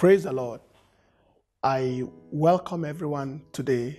Praise the Lord. I welcome everyone today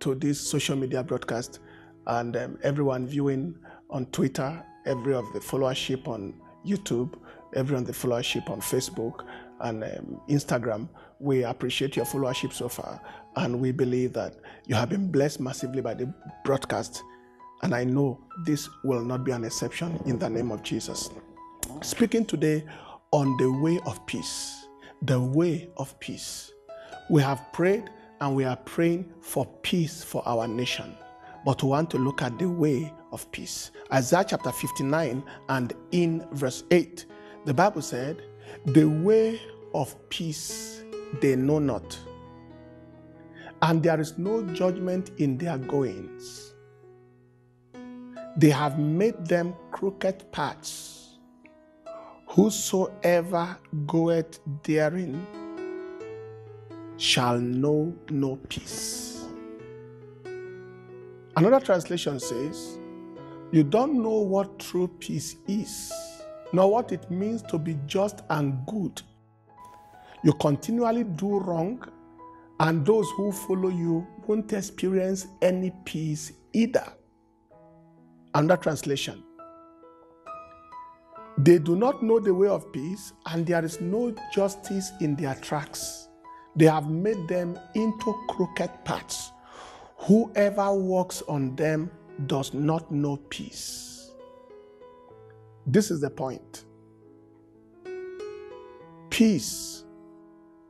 to this social media broadcast and um, everyone viewing on Twitter, every of the followership on YouTube, every on the followership on Facebook and um, Instagram. We appreciate your followership so far and we believe that you have been blessed massively by the broadcast. And I know this will not be an exception in the name of Jesus. Speaking today on the way of peace the way of peace. We have prayed and we are praying for peace for our nation, but we want to look at the way of peace. Isaiah chapter 59 and in verse 8, the Bible said, The way of peace they know not, and there is no judgment in their goings. They have made them crooked paths Whosoever goeth therein shall know no peace. Another translation says, You don't know what true peace is, nor what it means to be just and good. You continually do wrong, and those who follow you won't experience any peace either. Another translation, they do not know the way of peace, and there is no justice in their tracks. They have made them into crooked paths. Whoever walks on them does not know peace. This is the point. Peace,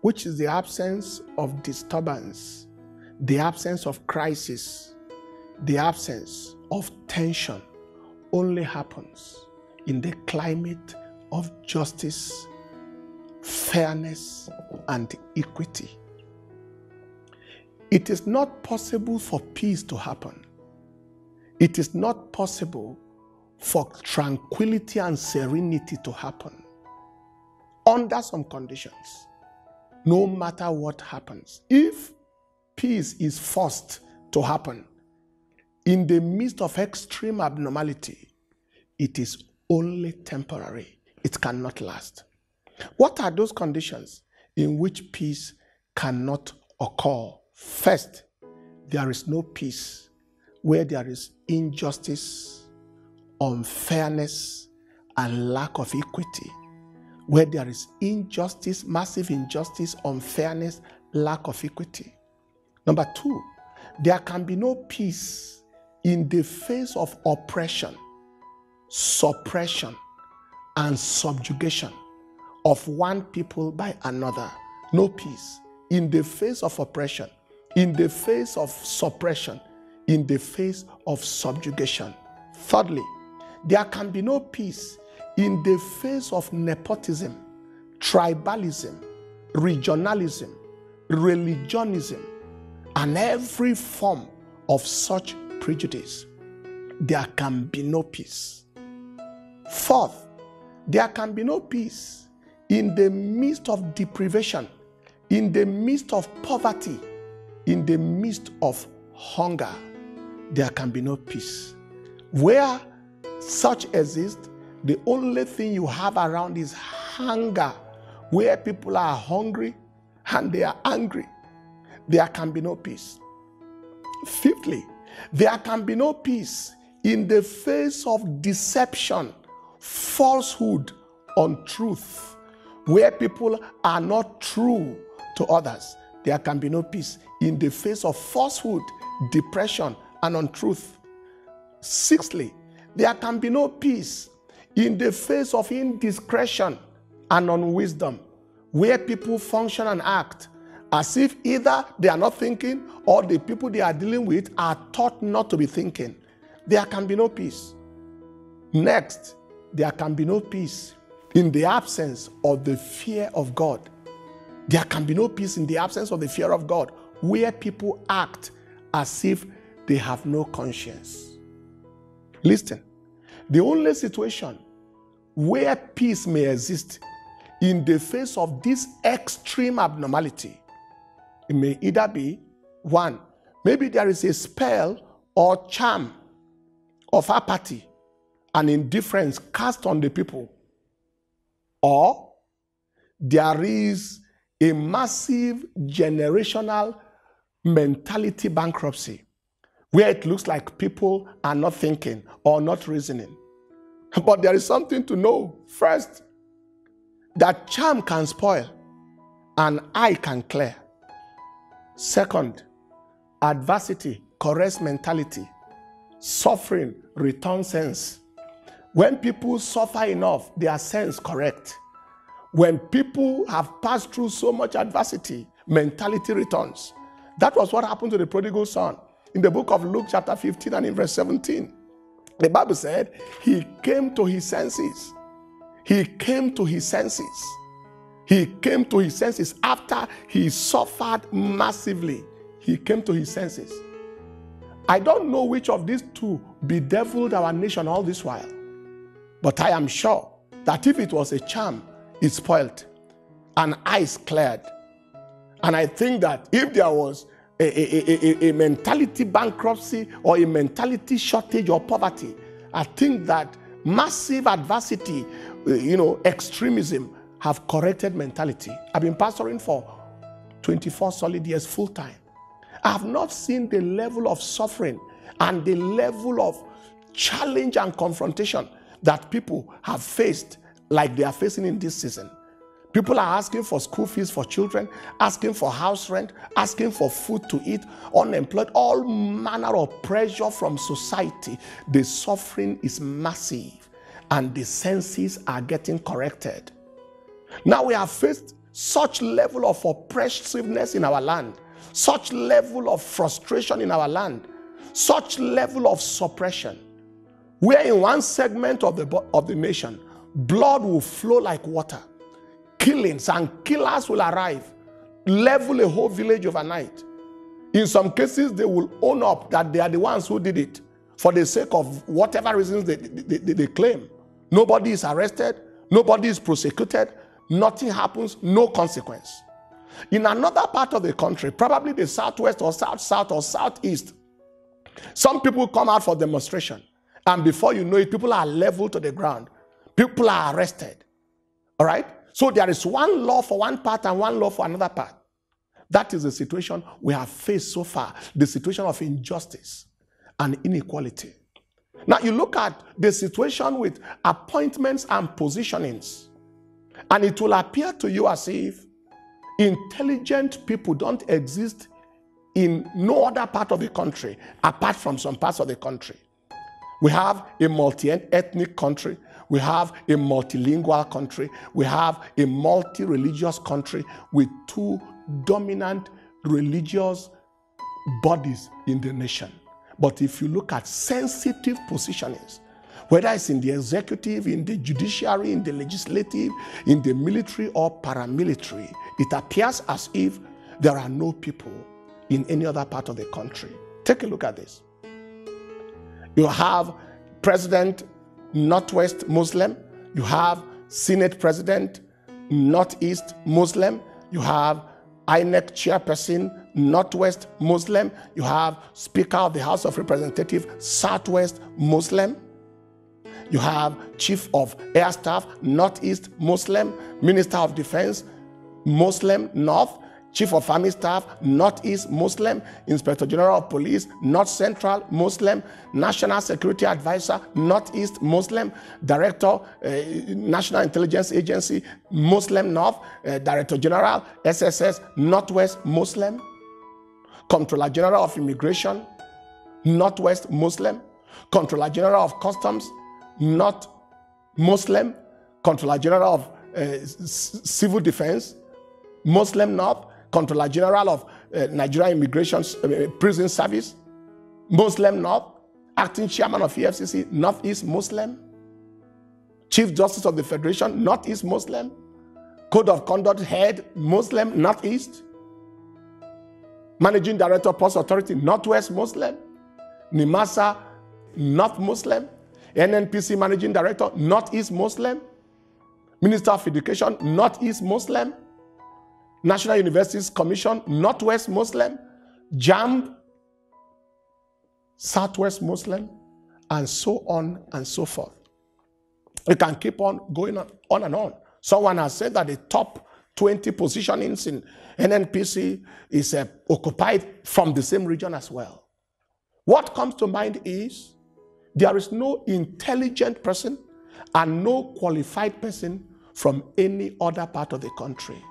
which is the absence of disturbance, the absence of crisis, the absence of tension, only happens in the climate of justice, fairness, and equity. It is not possible for peace to happen. It is not possible for tranquility and serenity to happen under some conditions, no matter what happens. If peace is forced to happen in the midst of extreme abnormality, it is only temporary, it cannot last. What are those conditions in which peace cannot occur? First, there is no peace where there is injustice, unfairness, and lack of equity. Where there is injustice, massive injustice, unfairness, lack of equity. Number two, there can be no peace in the face of oppression suppression and subjugation of one people by another. No peace. In the face of oppression, in the face of suppression, in the face of subjugation. Thirdly, there can be no peace in the face of nepotism, tribalism, regionalism, religionism, and every form of such prejudice. There can be no peace. Fourth, there can be no peace in the midst of deprivation, in the midst of poverty, in the midst of hunger. There can be no peace. Where such exists, the only thing you have around is hunger. Where people are hungry and they are angry, there can be no peace. Fifthly, there can be no peace in the face of deception falsehood, untruth, where people are not true to others, there can be no peace in the face of falsehood, depression, and untruth. Sixthly, there can be no peace in the face of indiscretion and unwisdom, where people function and act as if either they are not thinking or the people they are dealing with are taught not to be thinking. There can be no peace. Next, there can be no peace in the absence of the fear of God. There can be no peace in the absence of the fear of God, where people act as if they have no conscience. Listen, the only situation where peace may exist in the face of this extreme abnormality, it may either be one, maybe there is a spell or charm of apathy and indifference cast on the people, or there is a massive generational mentality bankruptcy where it looks like people are not thinking or not reasoning. But there is something to know. First, that charm can spoil and eye can clear. Second, adversity corrects mentality, suffering returns sense. When people suffer enough, their sense correct. When people have passed through so much adversity, mentality returns. That was what happened to the prodigal son. In the book of Luke, chapter 15, and in verse 17, the Bible said, He came to his senses. He came to his senses. He came to his senses after he suffered massively. He came to his senses. I don't know which of these two bedeviled our nation all this while, but I am sure that if it was a charm, it spoiled and eyes cleared. And I think that if there was a, a, a, a, mentality bankruptcy or a mentality shortage or poverty. I think that massive adversity, you know, extremism have corrected mentality. I've been pastoring for 24 solid years full time. I have not seen the level of suffering and the level of challenge and confrontation that people have faced like they are facing in this season. People are asking for school fees for children, asking for house rent, asking for food to eat, unemployed, all manner of pressure from society. The suffering is massive and the senses are getting corrected. Now we have faced such level of oppressiveness in our land, such level of frustration in our land, such level of suppression, where in one segment of the, of the nation, blood will flow like water. Killings and killers will arrive, level a whole village overnight. In some cases, they will own up that they are the ones who did it for the sake of whatever reasons they, they, they, they claim. Nobody is arrested, nobody is prosecuted, nothing happens, no consequence. In another part of the country, probably the southwest or south south or southeast, some people come out for demonstration, and before you know it, people are leveled to the ground. People are arrested. All right? So there is one law for one part and one law for another part. That is the situation we have faced so far the situation of injustice and inequality. Now, you look at the situation with appointments and positionings, and it will appear to you as if intelligent people don't exist in no other part of the country apart from some parts of the country. We have a multi ethnic country we have a multilingual country. We have a multi religious country with two dominant religious bodies in the nation. But if you look at sensitive positionings, whether it's in the executive, in the judiciary, in the legislative, in the military or paramilitary, it appears as if there are no people in any other part of the country. Take a look at this. You have President Northwest Muslim, you have Senate President, Northeast Muslim, you have INEC Chairperson, Northwest Muslim, you have Speaker of the House of Representatives, Southwest Muslim. You have Chief of Air Staff, Northeast Muslim, Minister of Defense, Muslim North, Chief of Army Staff, Northeast Muslim, Inspector General of Police, North Central Muslim, National Security Advisor, Northeast Muslim, Director, uh, National Intelligence Agency, Muslim North, uh, Director General, SSS, Northwest Muslim, Controller General of Immigration, Northwest Muslim, Controller General of Customs, North Muslim, Controller General of uh, Civil Defense, Muslim North, Controller General of uh, Nigeria Immigration uh, Prison Service, Muslim North, Acting Chairman of EFCC, Northeast Muslim, Chief Justice of the Federation, Northeast Muslim, Code of Conduct Head, Muslim, Northeast, Managing Director, Post Authority, Northwest Muslim, NIMASA, North Muslim, NNPC Managing Director, Northeast Muslim, Minister of Education, Northeast Muslim, National Universities Commission, Northwest Muslim, JAMB, Southwest Muslim, and so on and so forth. You can keep on going on, on and on. Someone has said that the top 20 positionings in NNPC is uh, occupied from the same region as well. What comes to mind is there is no intelligent person and no qualified person from any other part of the country.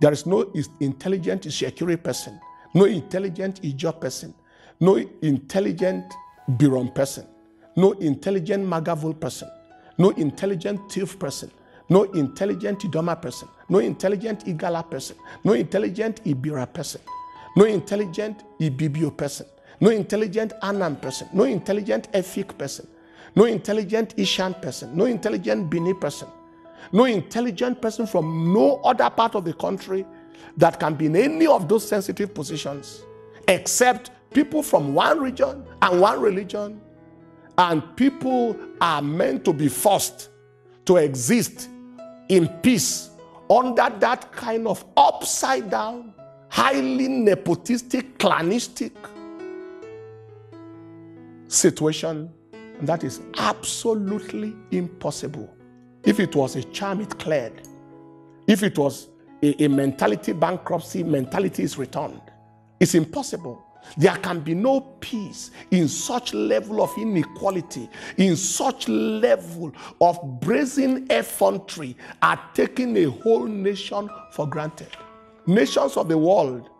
There is no intelligent Itsekiri person, no intelligent Ijaw person, no intelligent Birom person, no intelligent Magavul person, no intelligent Tiv person, no intelligent Idoma person, no intelligent Igala person, no intelligent Ibira person, no intelligent Ibibio person, no intelligent Anam person, no intelligent Efik person, no intelligent Ishan person, no intelligent Bini person, no intelligent person from no other part of the country that can be in any of those sensitive positions except people from one region and one religion. And people are meant to be forced to exist in peace under that kind of upside down, highly nepotistic, clanistic situation. And that is absolutely impossible. If it was a charm, it cleared. If it was a, a mentality bankruptcy, mentality is returned. It's impossible. There can be no peace in such level of inequality, in such level of brazen effrontery are taking a whole nation for granted. Nations of the world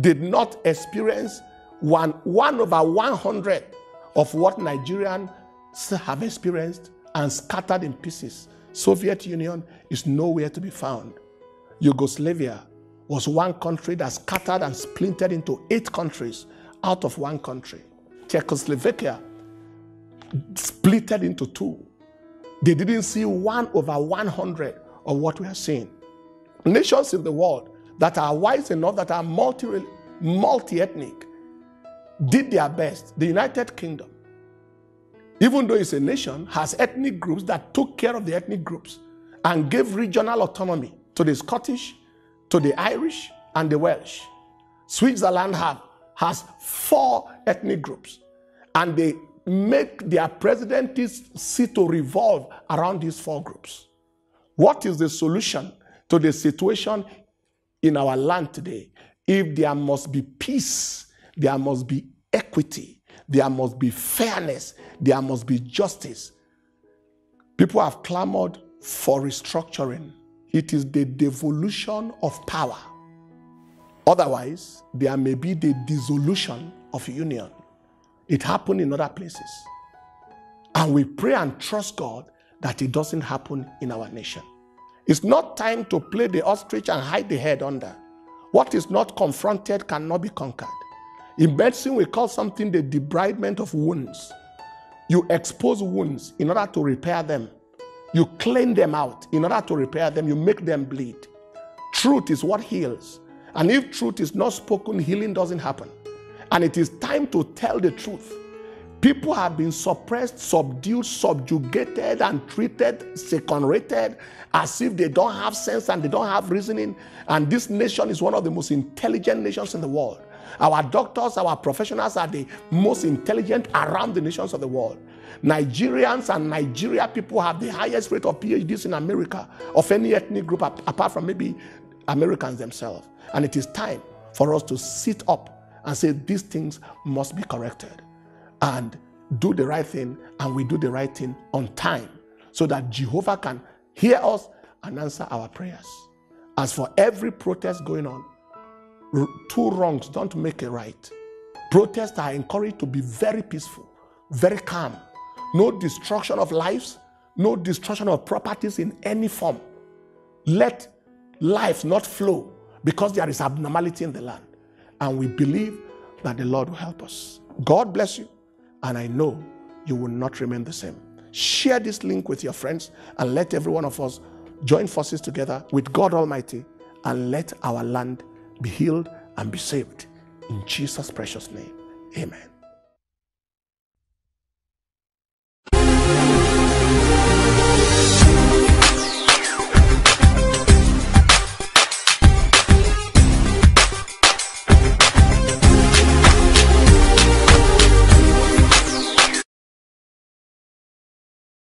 did not experience one, one over 100 of what Nigerians have experienced and scattered in pieces. Soviet Union is nowhere to be found. Yugoslavia was one country that scattered and splintered into eight countries out of one country. Czechoslovakia splitted into two. They didn't see one over 100 of what we are seeing. Nations in the world that are wise enough, that are multi, multi-ethnic, did their best. The United Kingdom, even though it's a nation, has ethnic groups that took care of the ethnic groups and gave regional autonomy to the Scottish, to the Irish, and the Welsh. Switzerland have has four ethnic groups, and they make their presidencies sit to revolve around these four groups. What is the solution to the situation in our land today? If there must be peace, there must be equity, there must be fairness, there must be justice. People have clamored for restructuring. It is the devolution of power Otherwise, there may be the dissolution of union. It happened in other places. And we pray and trust God that it doesn't happen in our nation. It's not time to play the ostrich and hide the head under. What is not confronted cannot be conquered. In medicine, we call something the debridement of wounds. You expose wounds in order to repair them. You clean them out in order to repair them. You make them bleed. Truth is what heals. And if truth is not spoken, healing doesn't happen. And it is time to tell the truth. People have been suppressed, subdued, subjugated, and treated second rated as if they don't have sense and they don't have reasoning. And this nation is one of the most intelligent nations in the world. Our doctors, our professionals are the most intelligent around the nations of the world. Nigerians and Nigeria people have the highest rate of PhDs in America of any ethnic group apart from maybe Americans themselves. And it is time for us to sit up and say these things must be corrected and do the right thing, and we do the right thing on time so that Jehovah can hear us and answer our prayers. As for every protest going on, two wrongs don't make a right. Protests are encouraged to be very peaceful, very calm. No destruction of lives, no destruction of properties in any form. Let life not flow because there is abnormality in the land. And we believe that the Lord will help us. God bless you. And I know you will not remain the same. Share this link with your friends and let every one of us join forces together with God Almighty and let our land be healed and be saved. In Jesus' precious name, amen.